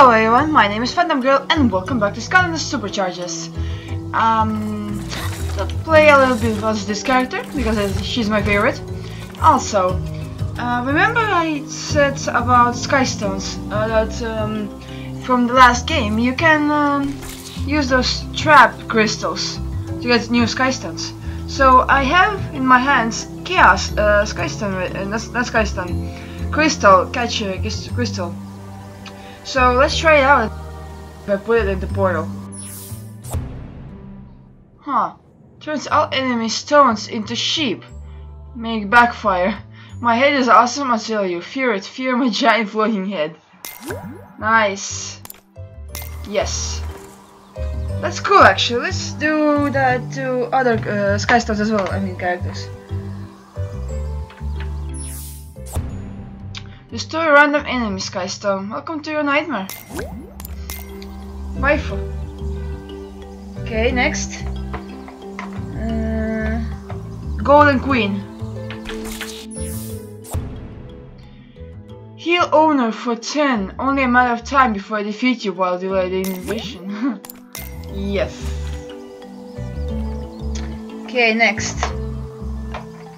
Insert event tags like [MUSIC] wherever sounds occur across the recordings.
Hello everyone, my name is Phantom Girl and welcome back to Skylanders SuperChargers. Um, to play a little bit with this character because she's my favorite. Also, uh, remember I said about Skystones uh, that um, from the last game you can um, use those trap crystals to get new Skystones. So I have in my hands Kaos uh, Skystone, uh, not, Skystone, Crystal, catch uh, crystal. So let's try it out if I put it in the portal. Huh. Turns all enemy stones into sheep. Make backfire. My head is awesome, I tell you. Fear it. Fear my [LAUGHS] giant floating head. Nice. Yes. That's cool actually. Let's do that to other uh, sky stones as well, I mean characters. Destroy random enemy, Skystone. Welcome to your nightmare. Rifle. Okay, next. Uh, Golden Queen. Heal owner for 10. Only a matter of time before I defeat you while delaying the invasion. [LAUGHS] yes. Okay, next.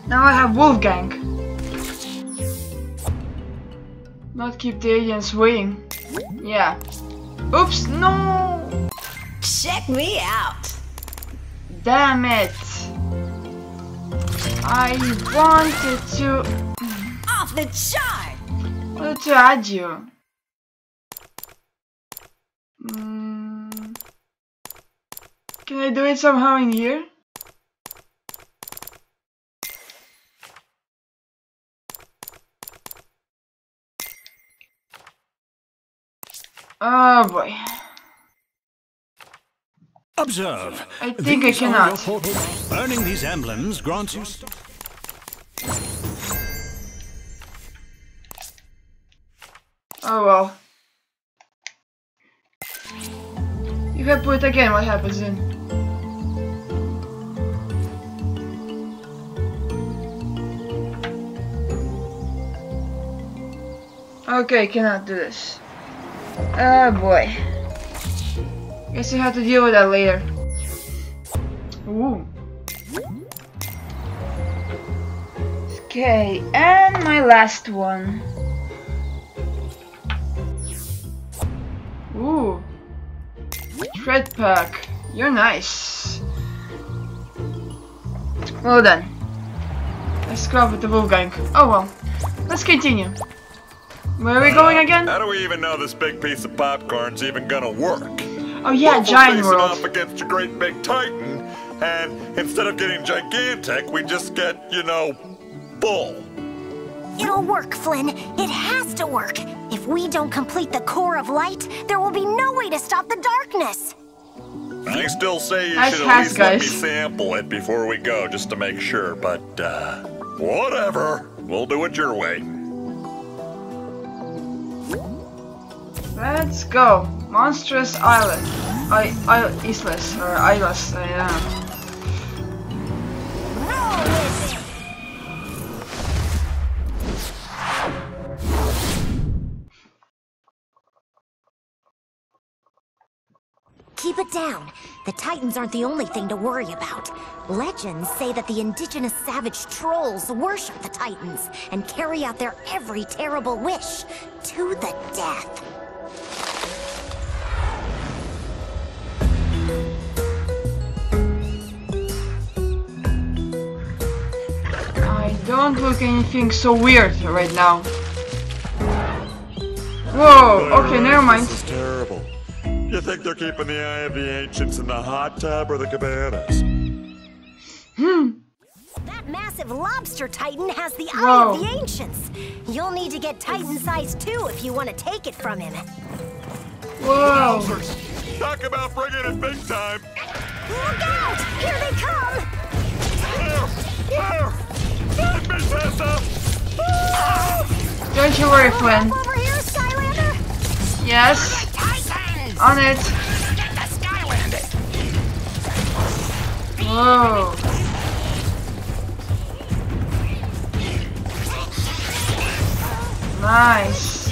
Now I have Wolfgang. Not keep the aliens waiting. Yeah. Oops, no! Check me out! Damn it! I wanted to... Off the chart! wanted to add you. Mm. Can I do it somehow in here? Oh boy. Observe. I think these I cannot. Burning these emblems grants you. Oh well. If I put it again, what happens then? Okay, cannot do this. Oh boy. Guess I have to deal with that later. Ooh. Okay, and my last one. Ooh. Shred pack. You're nice. Well done. Let's grab with the Wolfgang. Oh well. Let's continue. Where are we going again? How do we even know this big piece of popcorn's even gonna work? Oh yeah, what giant we're world. off against a great big titan, and instead of getting gigantic, we just get, you know, full. It'll work, Flynn. It has to work. If we don't complete the core of light, there will be no way to stop the darkness. I still say you Nice should hat, at least let me sample it before we go, just to make sure, but, uh, whatever. We'll do it your way. Let's go. Monstrous Island. I, I, Islas, or Islas, I don't know. Keep it down. The Titans aren't the only thing to worry about. Legends say that the indigenous savage trolls worship the Titans and carry out their every terrible wish to the death. Don't look anything so weird right now. Whoa, okay, never mind. This is terrible. You think they're keeping the eye of the ancients in the hot tub or the cabanas? Hmm. That massive lobster titan has the eye Whoa. of the ancients. You'll need to get titan size 2 if you want to take it from him. Whoa. Talk about bringing it big time. Look out! Here they come! Where? Where? Don't you worry, friend. Yes. On it. Whoa. Nice.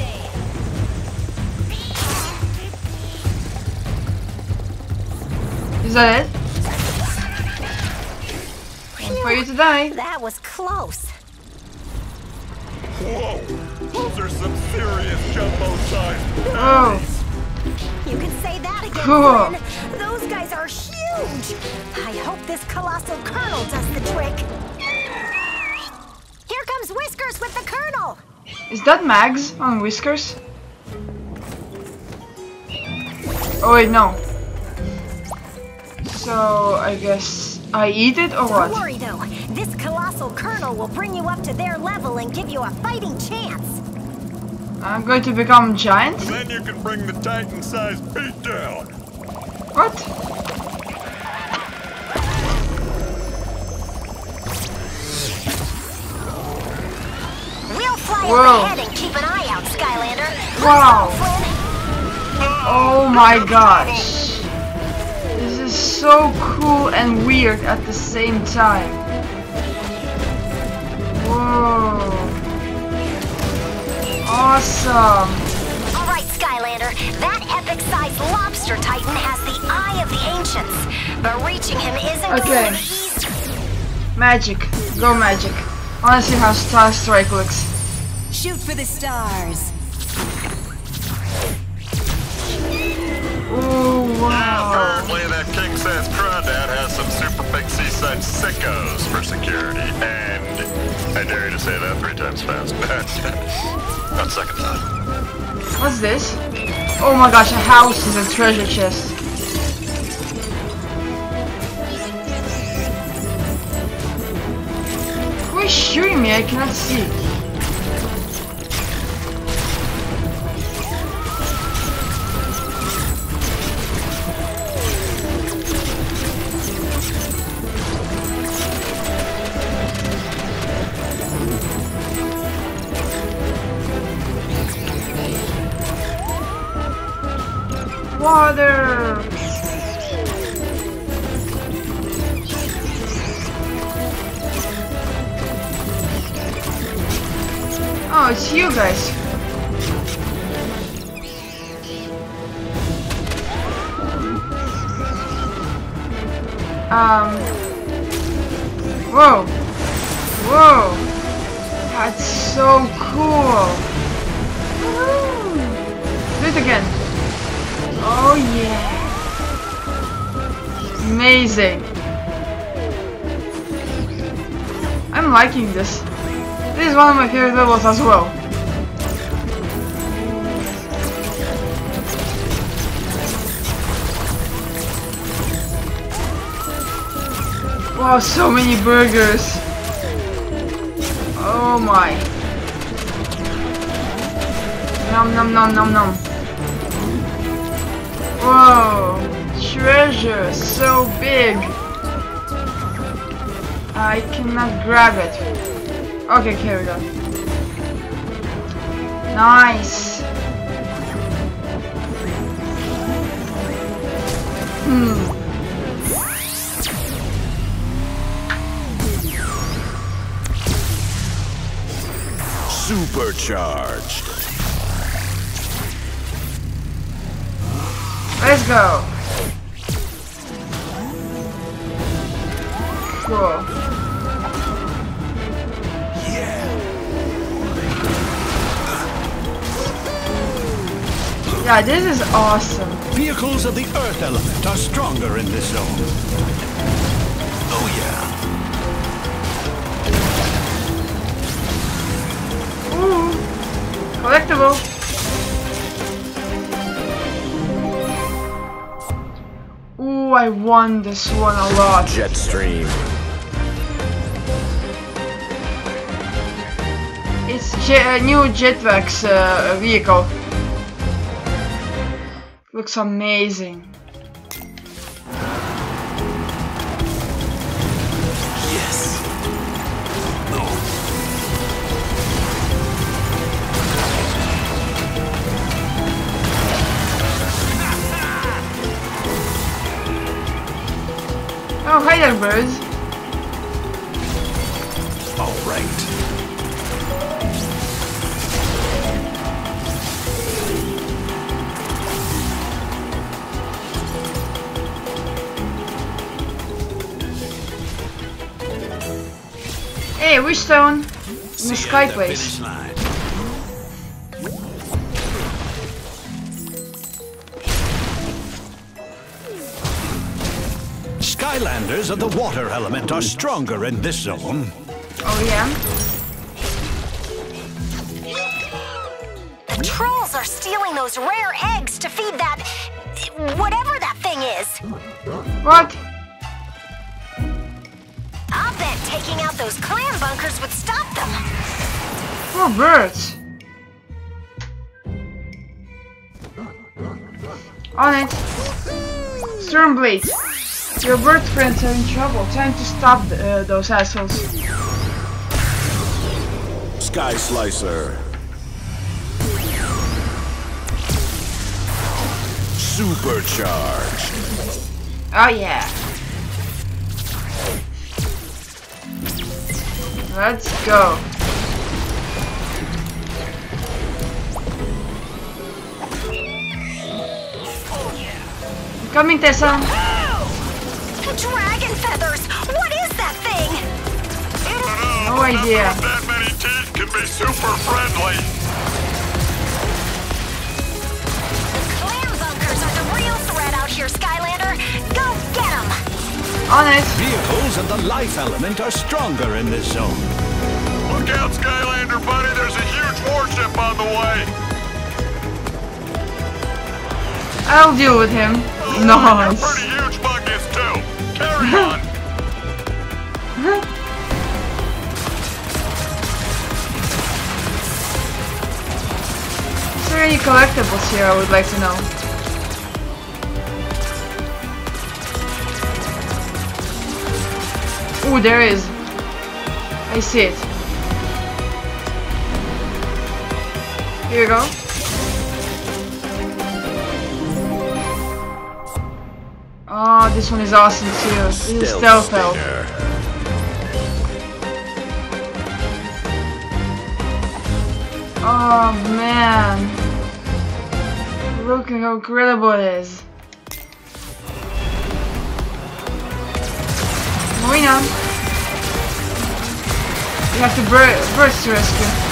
Is that it? Time for you to die. That was close. Whoa! Those are some serious jumbo-sized Oh, You can say that again, Cool. Flynn. Those guys are huge. I hope this colossal kernel does the trick. Here comes Whiskers with the kernel. is that Mags on Whiskers? Oh wait, no. So I guess I eat it or Don't what? worry though. This colossal kernel will bring you up to their level and give you a fighting chance. I'm going to become giant? Then you can bring the Titan-sized beat down. What? We'll fly Whoa. up ahead and keep an eye out, Skylander. Let's Wow. Oh my gosh. This is so cool and weird at the same time. Whoa. Awesome. All right, Skylander. That epic-sized lobster titan has the eye of the ancients, but reaching him isn't Okay. going to be easy. Magic. Go magic. I wanna see how Star Strike looks. Shoot for the stars. Oh wow. Apparently that king-size crawdad has some super big seaside sickos for security. And I dare you to say that three times fast. [LAUGHS] Not second time. What's this? Oh my gosh, a house is a treasure chest. Who is shooting me? I cannot see. Um. Whoa. Whoa. That's so cool. Do it again. Oh yeah. Amazing. I'm liking this. This is one of my favorite levels as well. Wow, so many burgers. Oh my. Nom nom nom nom nom. Whoa, treasure, so big. I cannot grab it. Okay, here we go. Nice. Hmm. Supercharged. Let's go. Cool. Yeah, this is awesome. Vehicles of the Earth element are stronger in this zone. I won this one a lot. Jetstream. It's a new jetpacks uh, vehicle. Looks amazing. servers. All right. Hey, Wishstone, in the sky place. Finish line. Skylanders of the water element are stronger in this zone. Oh yeah. The trolls are stealing those rare eggs to feed that. whatever that thing is. What? I'll bet taking out those clan bunkers would stop them. Poor birds. On it. Stormblade. Your bird friends are in trouble. Time to stop uh, those assholes. Sky Slicer. Supercharged. Oh yeah. Let's go. Coming, Tessa. Dragon feathers! What is that thing? No idea. That many teeth can be super friendly. Clan bunkers are the real threat out here, Skylander. Go get them! On it. Vehicles of the life element are stronger in this zone. Look out, Skylander buddy. There's a huge warship on the way. I'll deal with him. Oh, they're Nice. pretty huge buckets too. Carry on. Is there any collectibles here I would like to know? Ooh, there is. I see it. Here you go. Oh, this one is awesome too. This is Stealth Elf. Stinger. Oh man. Look at how incredible it is. Moving on. We have to bur burst to rescue.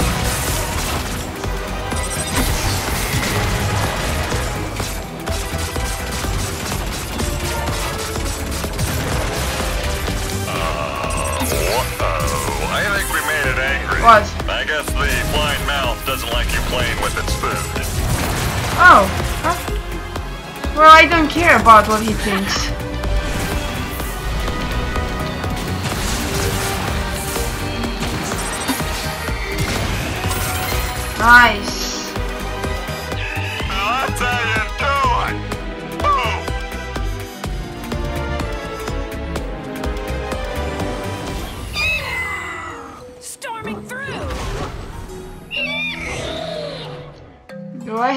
What? I guess the blind mouth doesn't like you playing with its food. Oh. Huh? Well, I don't care about what he thinks. Nice.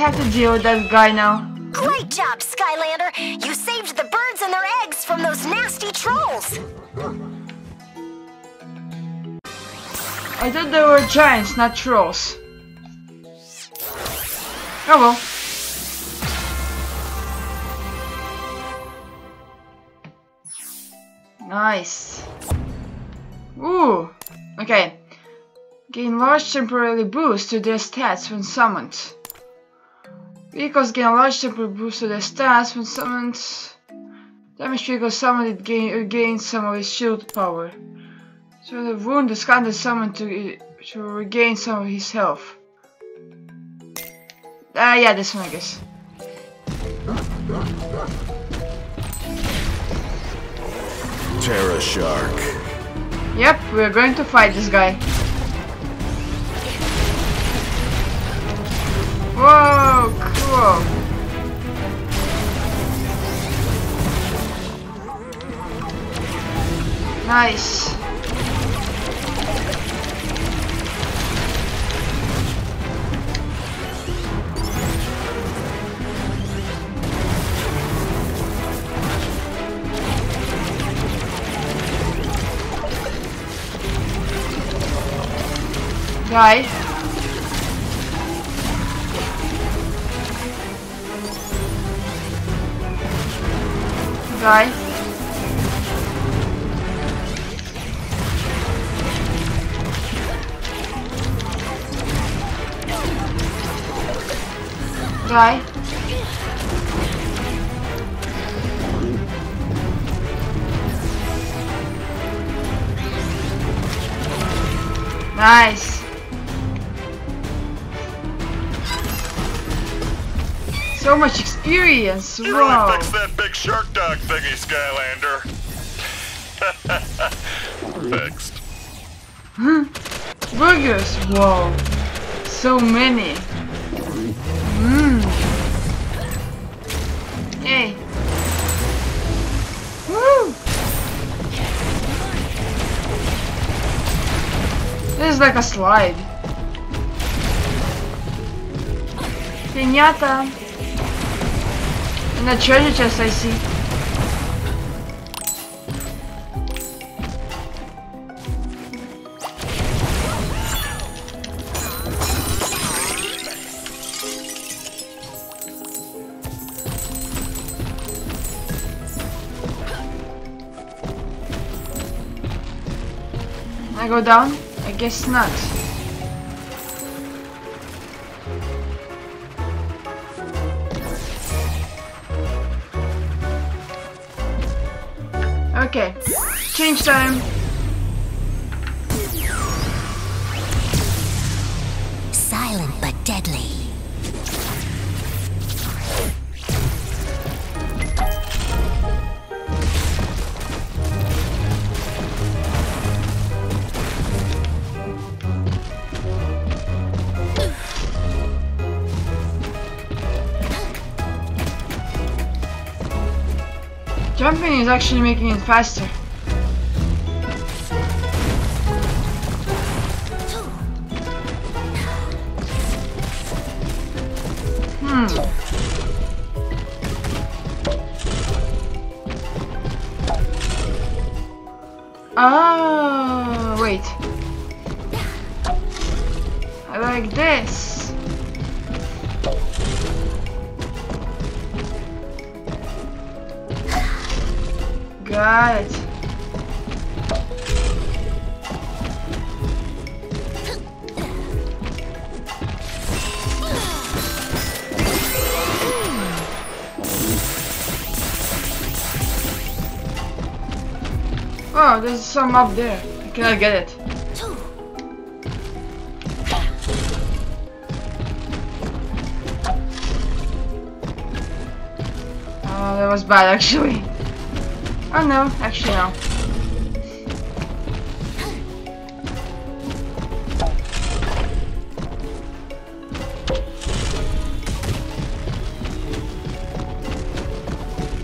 Have to deal with that guy now? Great job, Skylander! You saved the birds and their eggs from those nasty trolls! I thought they were giants, not trolls. Oh well. Nice. Ooh. Okay. Gain large temporary boost to their stats when summoned. Vehicles gain a large temporary boost to their stats when summoned. Damage vehicle summoned it gain, regains some of its shield power. So the wound is kind of summoned to to regain some of his health. Ah, yeah, this one I guess. Terra Shark. Yep, we're going to fight this guy. Whoa, cool. Nice. guys. Guy. Nice. So much experience. You really fixed that big shark dog thingy, Skylander. [LAUGHS] Fixed. Burgers. Whoa. So many. Mmm. Hey. Woo. This is like a slide. Pinata. And a treasure chest I see. I go down? I guess not. Change time. Silent but deadly. Jumping is actually making it faster. Some up there. I cannot get it. Oh, that was bad actually. Oh no, actually no.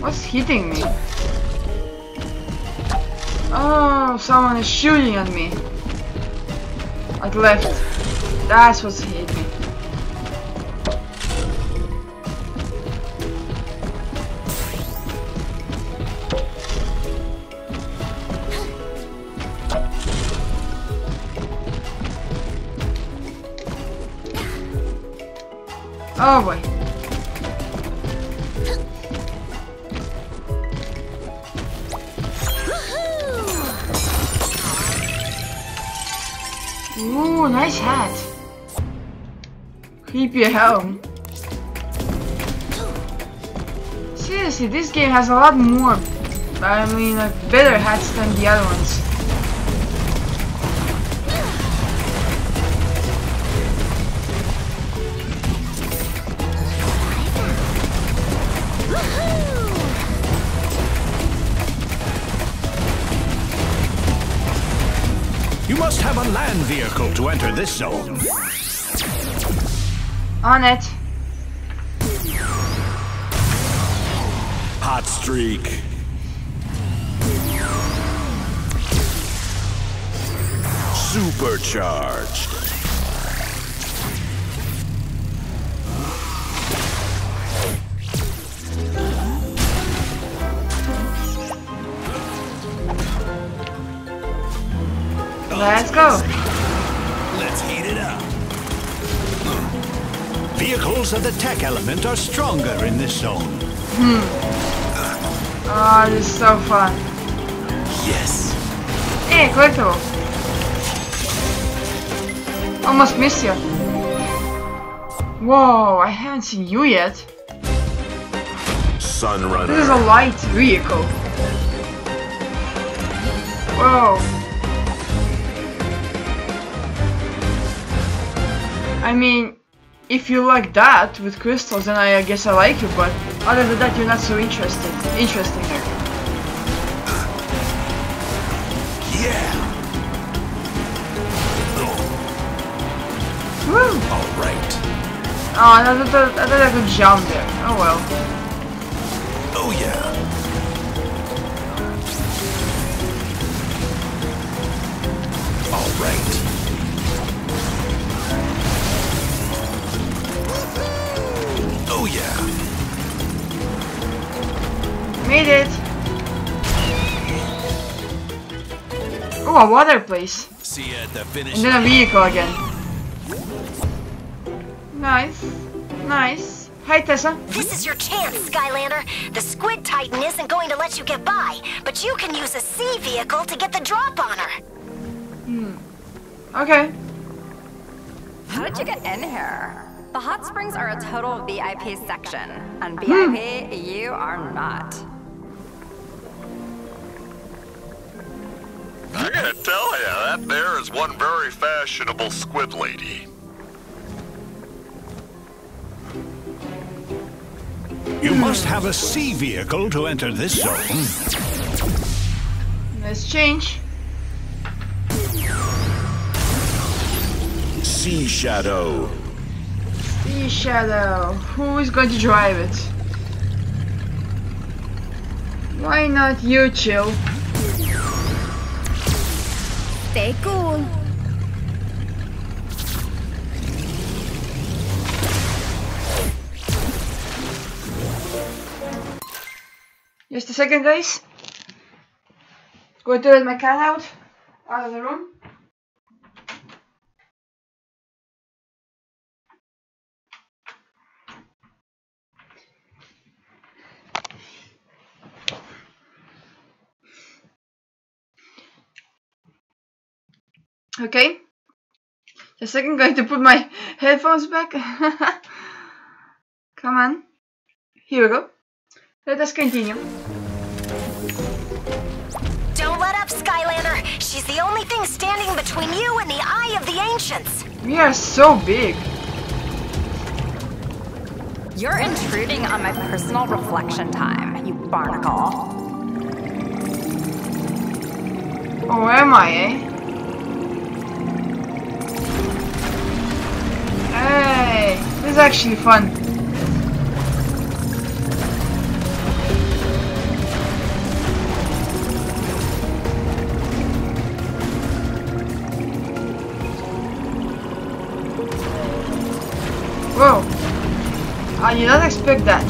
What's hitting me? Oh, someone is shooting at me. At left. That's what's hitting me. Oh boy. Creepy home. Seriously, this game has a lot more, I mean, like, better hats than the other ones. You must have a land vehicle to enter this zone. On it. Hot streak. Supercharged. Let's go. Vehicles of the tech element are stronger in this zone. Oh, this is so fun. Yes. Eh, hey, collectible. Almost missed you. Whoa, I haven't seen you yet. Sunrunner. This is a light vehicle. Whoa. I mean, if you like that with crystals, then I, I guess I like you, but other than that, you're not so interested. Interesting there. Yeah. Woo! All right. Ah, oh, I thought, I thought I could jump there. Oh well. Made it! Oh, a water place. See you at the finish. And then a vehicle again. Nice. Nice. Hi, Tessa. This is your chance, Skylander. The Squid Titan isn't going to let you get by, but you can use a sea vehicle to get the drop on her. Hmm. Okay. How did you get in here? The hot springs are a total VIP section, and VIP, you are not. Gotta tell you, that there is one very fashionable squid lady. You must have a sea vehicle to enter this zone. Let's change. Sea Shadow. Sea Shadow. Who is going to drive it? Why not you, Chill? Stay cool. Just a second, guys. Going to let my cat out. Out of the room. Okay. Just a second, going to put my headphones back. [LAUGHS] Come on. Here we go. Let us continue. Don't let up, Skylander. She's the only thing standing between you and the eye of the ancients. We are so big. You're intruding on my personal reflection time, you barnacle. Oh, where am I, eh? This is actually fun. Whoa. I did not expect that.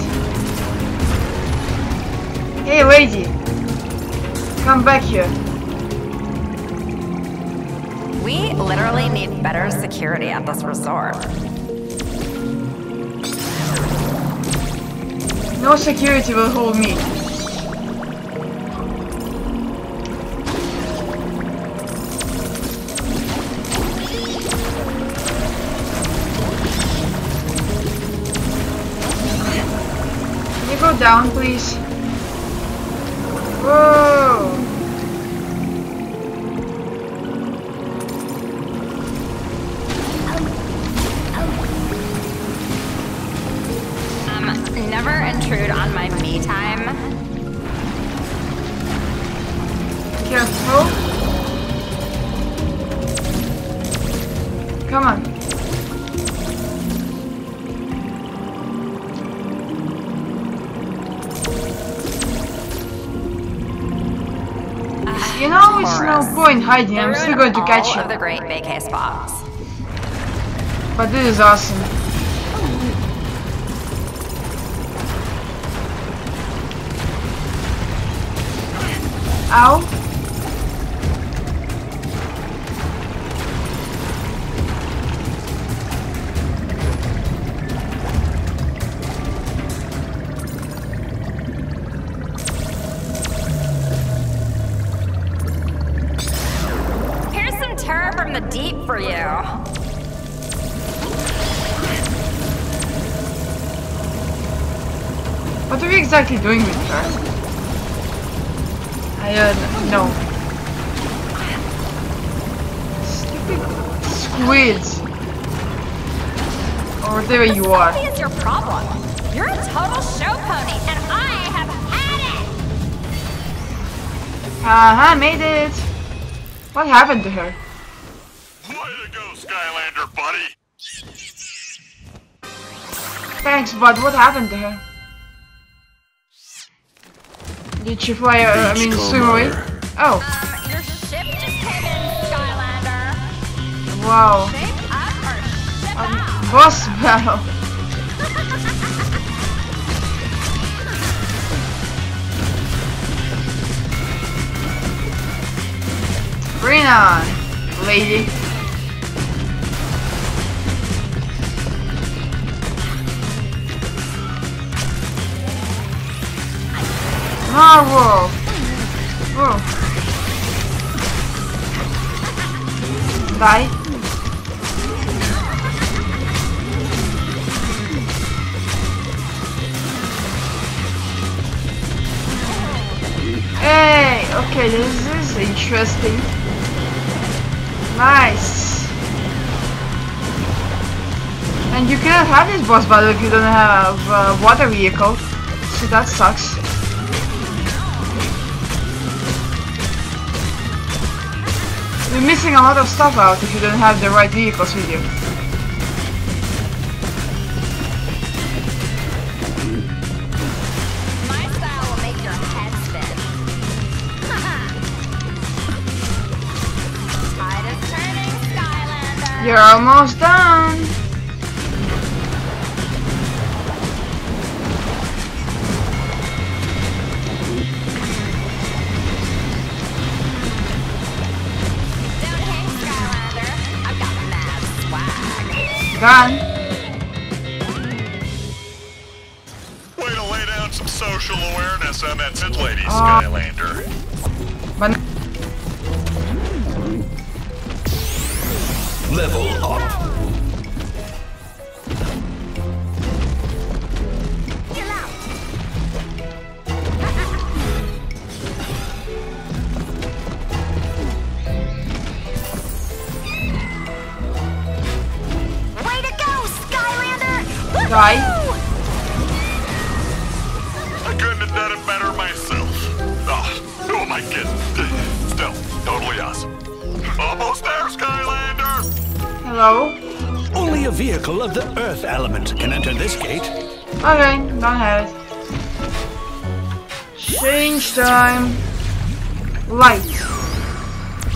Hey, lady. Come back here. We literally need better security at this resort. No security will hold me. Can you go down, please? It's no point hiding. I'm still going to catch you. of the great vacay spots. But this is awesome. Ow. You doing with her? I uh, don't know. Stupid squids. Or whatever you are. What is your problem? You're a total show pony, and I have had it! Haha, made it! What happened to her? Way to go, Skylander, buddy! Thanks, bud. What happened to her? Did she fly, uh, I mean, swim away? Oh, Um, your ship just came in, Skylander. wow. Up or ship Um, out. boss [LAUGHS] battle. Bring on, lady. Ah, oh. Die. Hey, okay, this is interesting. Nice. And you cannot have this boss battle if you don't have a water vehicle. So that sucks. You're missing a lot of stuff out if you don't have the right vehicles with you. My style will make your head spin. [LAUGHS] Tide is turning, Skylander. You're almost done. Swag. Done. Way to lay down some social awareness on that sit lady, Ah. Skylander. Level up. Skylander! Die. Woohoo! I couldn't have done it better myself. Oh, who am I kidding? [LAUGHS] Still, totally awesome. Almost there, Skylander! Hello. Only a vehicle of the Earth element can enter this gate. Okay, don't have it. Change time. Light.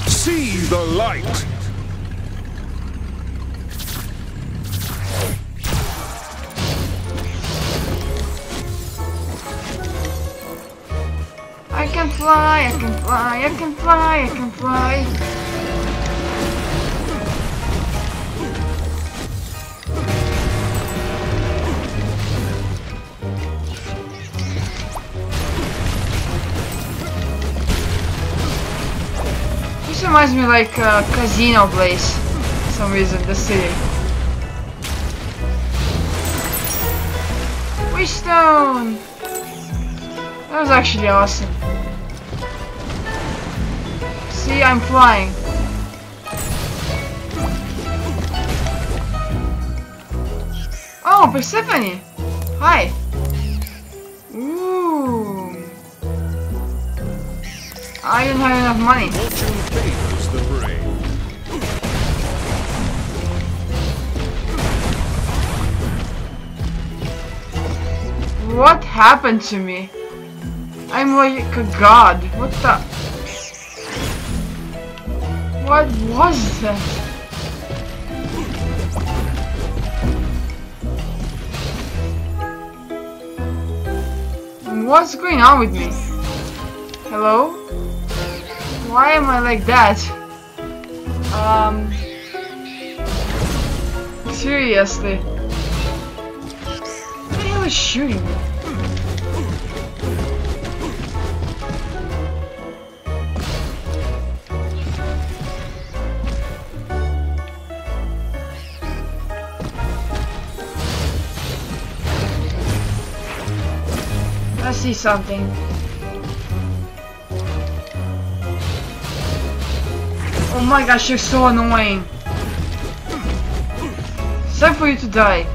See the light. Fly, I can fly, I can fly, I can fly. This reminds me like a casino place. For some reason, the city. Wishstone! That was actually awesome. I'm flying. Oh, Persephone! Hi! Ooh. I didn't have enough money. What happened to me? I'm like a god. What the? What was that? What's going on with me? Hello? Why am I like that? Um... Seriously. What the hell is shooting me? See something. Oh my gosh, you're so annoying. It's time for you to die.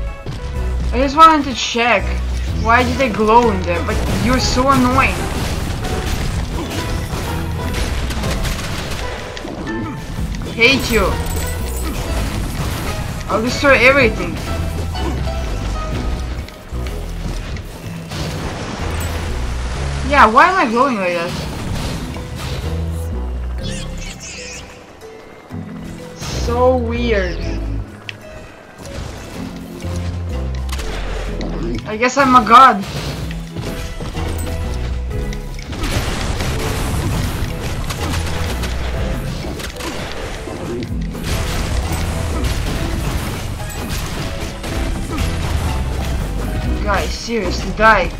I just wanted to check. Why did they glow in there? But you're so annoying. Hate you. I'll destroy everything. Yeah, why am I glowing like this? So weird. I guess I'm a god. Guys, seriously, die.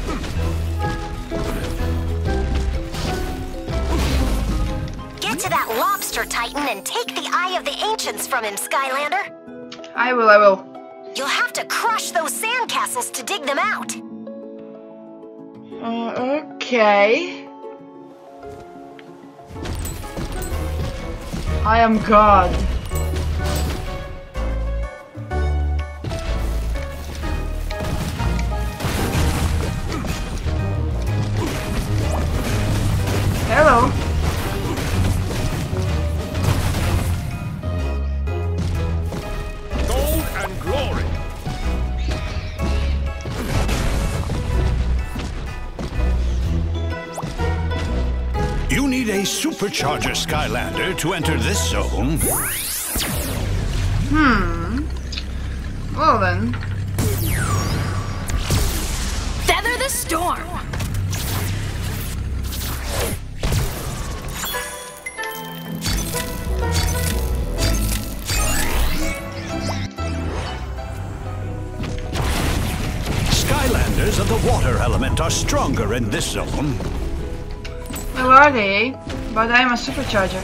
Titan and take the Eye of the Ancients from him, Skylander. I will, I will. You'll have to crush those sandcastles to dig them out. Uh, okay. I am God. Hello. Supercharger Skylander to enter this zone. Hmm. Well then. Feather the storm. Skylanders of the water element are stronger in this zone. Are they? But I am a supercharger.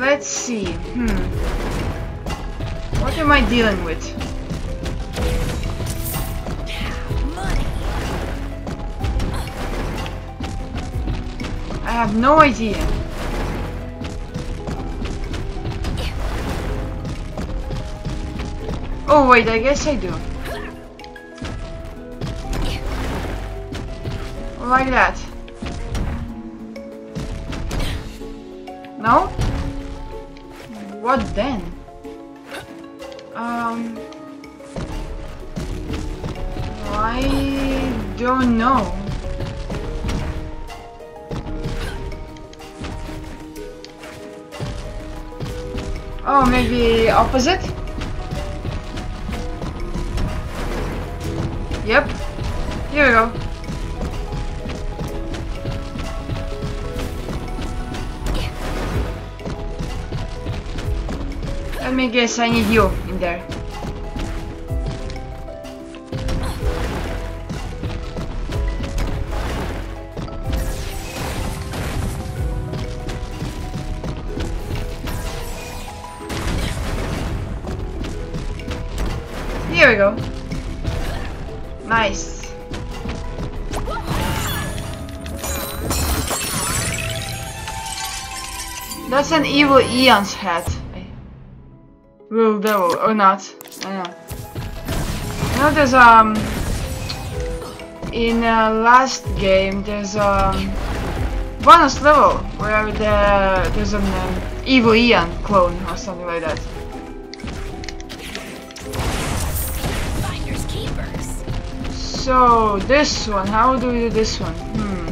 Let's see. Hmm. What am I dealing with? I have no idea. Oh wait, I guess I do. Like that. Let me guess, I need you in there. Here we go. Nice. That's an evil Eon's hat. Or not. I know. You know there's um in uh, last game there's um bonus level where the there's an um, evil Eon clone or something like that. So this one, how do we do this one? Hmm.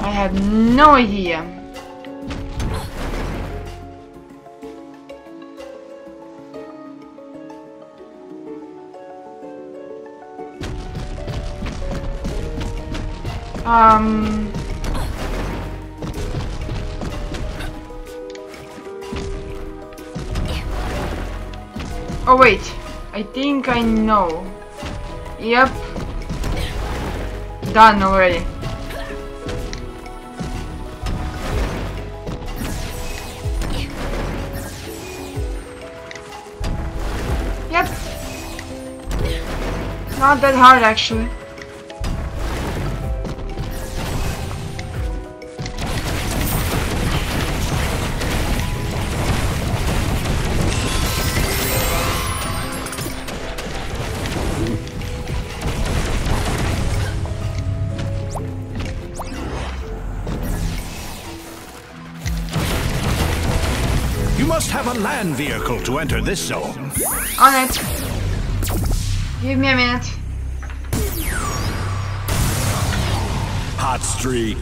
I have no idea. Um... Oh wait, I think I know. Yep. Done already. Yep. Not that hard actually. Land vehicle to enter this zone. On it. Give me a minute. Hot streak.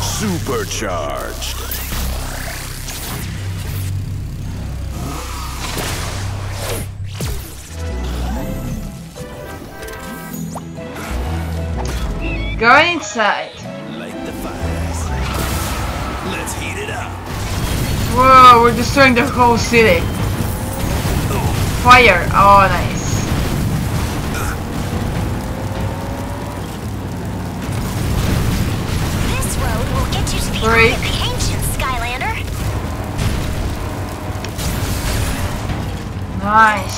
Supercharged. Go inside. Whoa, we're destroying the whole city. Fire. Oh, nice. This road will get you to the Break. Eye of the Ancient Skylander. Nice.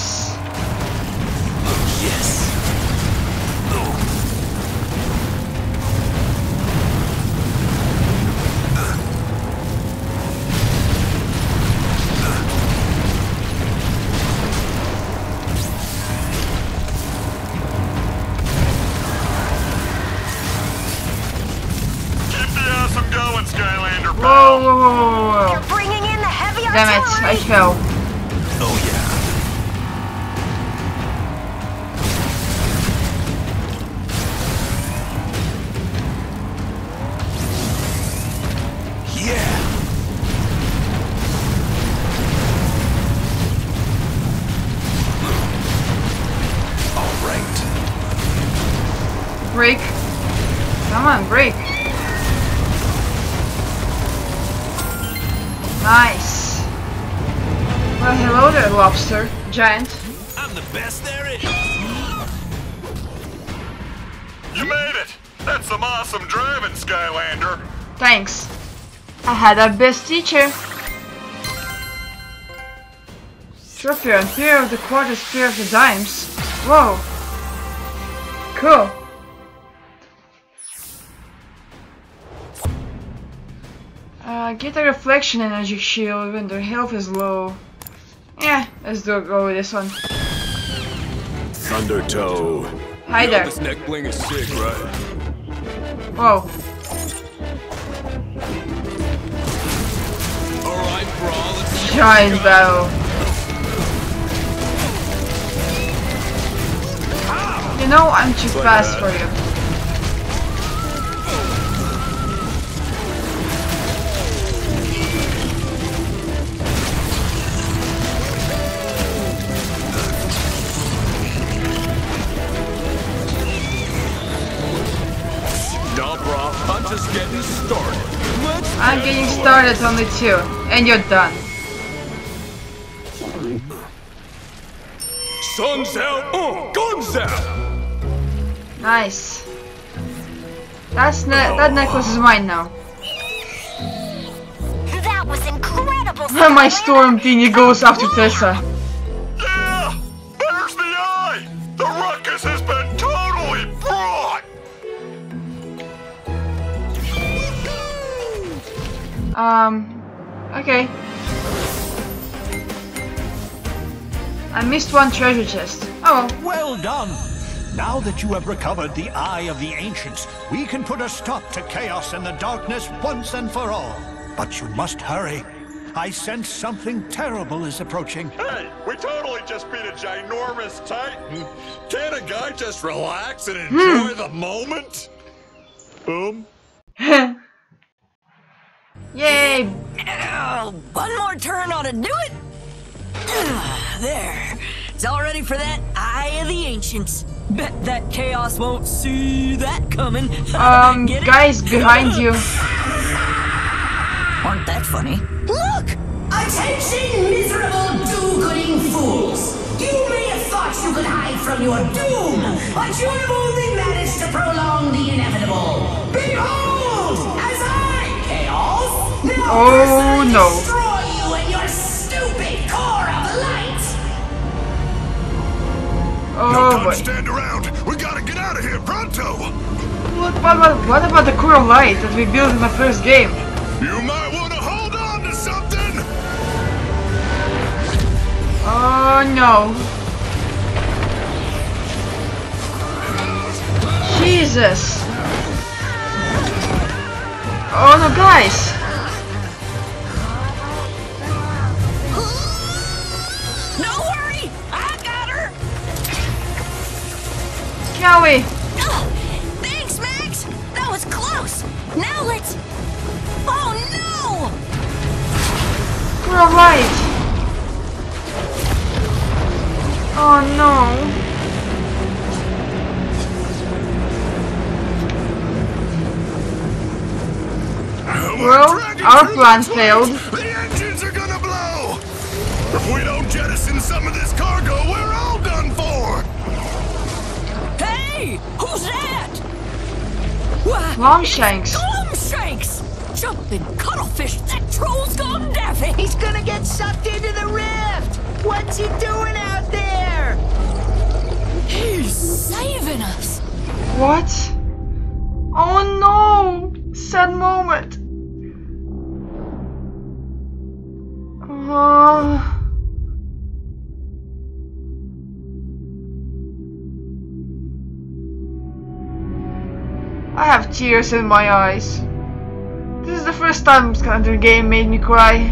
It, Giant. I'm the best there is. You made it. That's some awesome driving, Skylander. Thanks. I had a best teacher. Trophy and fear of the quarters, fear of the dimes. Whoa. Cool. Uh, get a reflection energy shield when their health is low. Yeah, let's do go with this one. Thundertoe. Hi there. This neck bling is sick, right? Whoa. Alright, Brawl, let's Giant battle. You know I'm too fast for you. Getting started. Let's I'm getting started only two, and you're done. Sun's out, uh, guns out! Nice. That's ne that necklace is mine now. That was incredible. [LAUGHS] My storm thingy goes after Tessa. Um, okay. I missed one treasure chest. Oh well. Well done! Now that you have recovered the Eye of the Ancients, we can put a stop to Kaos and the darkness once and for all. But you must hurry. I sense something terrible is approaching. Hey, we totally just beat a ginormous titan. Can't a guy just relax and enjoy the moment? Boom. One more turn ought to do it. [SIGHS] there. It's all ready for that Eye of the Ancients. Bet that Kaos won't see that coming. [LAUGHS] Um, guys behind you. [LAUGHS] Aren't that funny? Look! Attention, miserable do-gooding fools! You may have thought you could hide from your doom, but you have only managed to prolong the inevitable. Behold! Oh no! Oh no. Stand around. We gotta get out of here pronto. What, what, what about the core light that we built in the first game? You might want to hold on to something. Oh no! Jesus! Oh no, guys! Can we? Oh, thanks, Max! That was close! Now let's... Oh, no! Core of light. Oh no. Well, our plan failed. The engines are gonna blow. If we don't jettison some of this cargo, we're all Why, Longshanks. Jumping cuttlefish! That troll's gone daffy! He's gonna get sucked into the rift! What's he doing out there? He's saving us! What? Oh no! Sad moment. Uh, I have tears in my eyes. This is the first time Skylander game made me cry.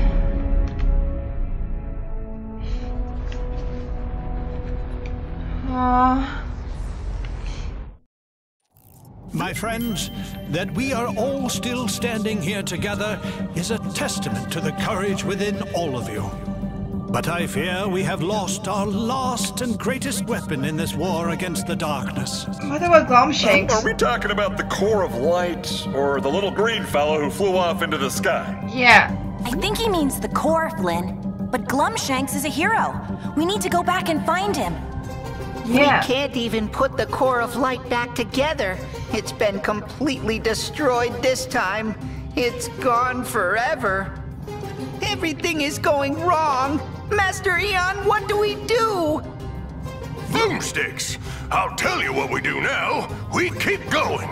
Uh, My friends, that we are all still standing here together is a testament to the courage within all of you. But I fear we have lost our last and greatest weapon in this war against the darkness. what about Glumshanks? Are we talking about the core of light or the little green fellow who flew off into the sky? Yeah. I think he means the core, Flynn. But Glumshanks is a hero. We need to go back and find him. Yeah. We can't even put the core of light back together. It's been completely destroyed this time. It's gone forever. Everything is going wrong. Master Eon, what do we do? Boomsticks. I'll tell you what we do now. We keep going.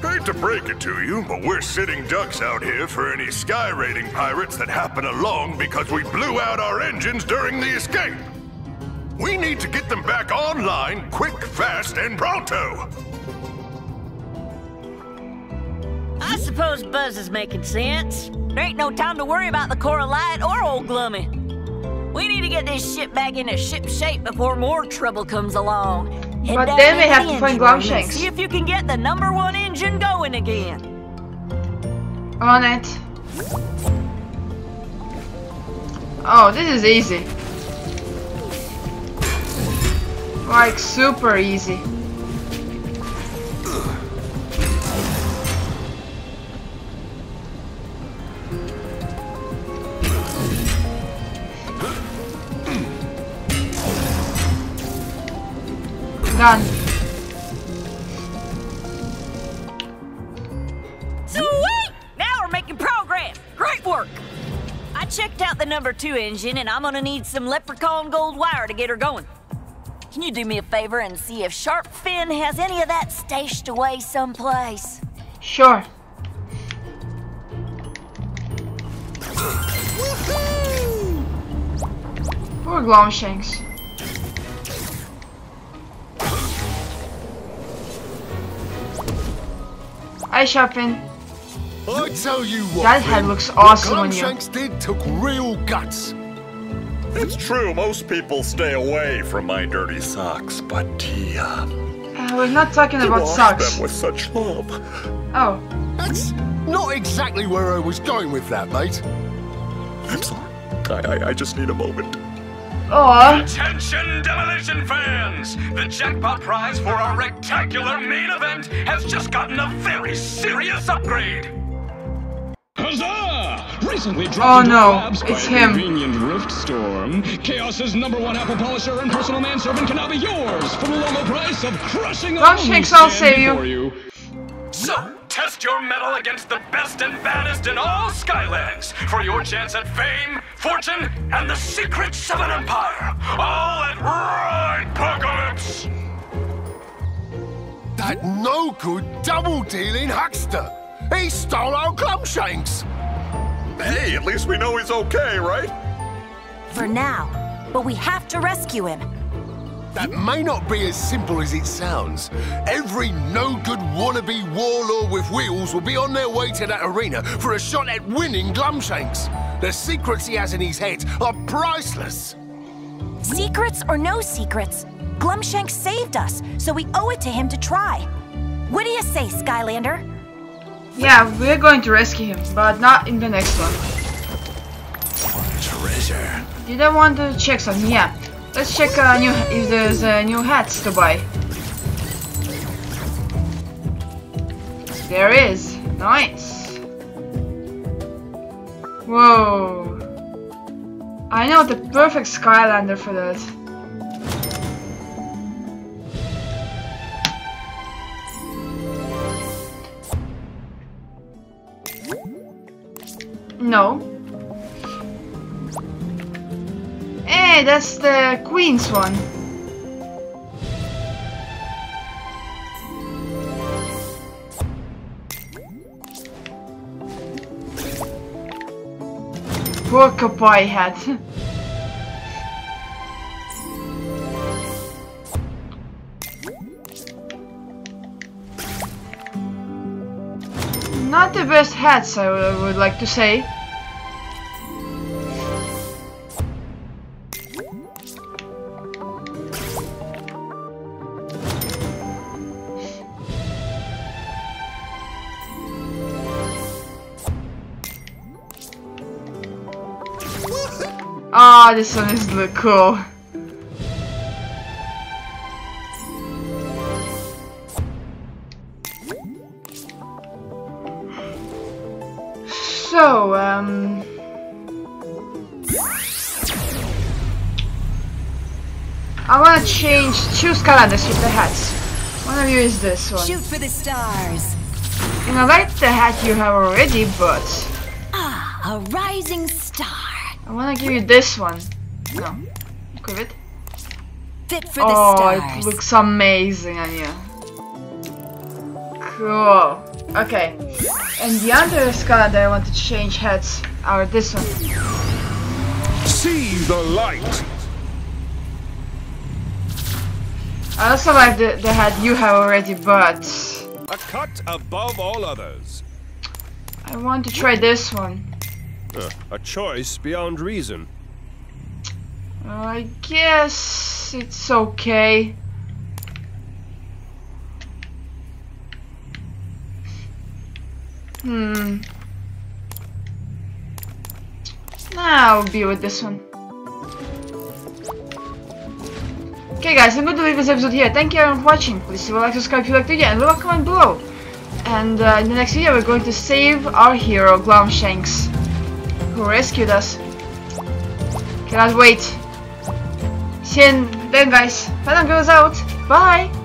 Hate to break it to you, but we're sitting ducks out here for any sky raiding pirates that happen along because we blew out our engines during the escape. We need to get them back online quick, fast, and pronto. I suppose Buzz is making sense. There ain't no time to worry about the Cora Light or old Glummy. We need to get this ship back into ship shape before more trouble comes along. Head But then we have to find Glumshanks. See if you can get the number one engine going again. On it. Oh, this is easy. Like super easy. Done. Sweet! Now we're making progress. Great work. I checked out the number two engine, and I'm gonna need some leprechaun gold wire to get her going. Can you do me a favor and see if Sharpfin has any of that stashed away someplace? Sure. Poor Glumshanks. Hi, Sharpfin. I tell you what, That head Flynn, looks awesome what on you. Glumshanks did took real guts. It's true, most people stay away from my dirty socks, but he, uh, we're not talking he about washed socks. them with such love. Oh, That's not exactly where I was going with that, mate. I'm sorry. I, I, I just need a moment. Oh, Attention, demolition fans! The jackpot prize for our rectacular main event has just gotten a very serious upgrade. Huzzah! Recently Oh, dropped into no, our labs by it's a him. convenient rift storm. Kaos's number one apple polisher and personal manservant can now be yours for the low price of crushing a Glumshanks, I'll save you. you. So, test your mettle against the best and baddest in all Skylands for your chance at fame, fortune, and the secrets of an empire. All at Ride Apocalypse! That no good double dealing huckster. He stole our Glumshanks. Hey, at least we know he's okay, right? For now. But we have to rescue him. That may not be as simple as it sounds. Every no-good wannabe warlord with wheels will be on their way to that arena for a shot at winning Glumshanks. The secrets he has in his head are priceless. Secrets or no secrets, Glumshanks saved us, so we owe it to him to try. What do you say, Skylander? Yeah, we're going to rescue him, but not in the next one. Treasure. Did I want to check something? Yeah. Let's check uh, new if there's uh, new hats to buy. There is. Nice. Whoa. I know the perfect Skylander for that. No. Hey, that's the Queen's one. Porcupine hat. [LAUGHS] Not the best hats, I would- I would like to say. Ah, this one is look cool. So, um... I want to change choose Skylanders with the hats. One of you is this one. Shoot for the stars. And I like the hat you have already, but Ah, a rising star. I want to give you this one. No. Equip it. Fit for oh, the stars. it looks amazing on you. Cool. Okay. And the other Skylander I want to change hats are this one. See the light. I also like the, the hat you have already, but A cut above all others. I want to try this one. Uh, a choice beyond reason. I guess it's okay. Hmm. Nah, I'll be with this one. Okay guys, I'm going to leave this episode here. Thank you everyone for watching. Please leave a like, subscribe if you liked the video, and leave a comment below. And uh, in the next video, we're going to save our hero, Glumshanks, who rescued us. Cannot wait. See you then guys. Venom goes out. Bye!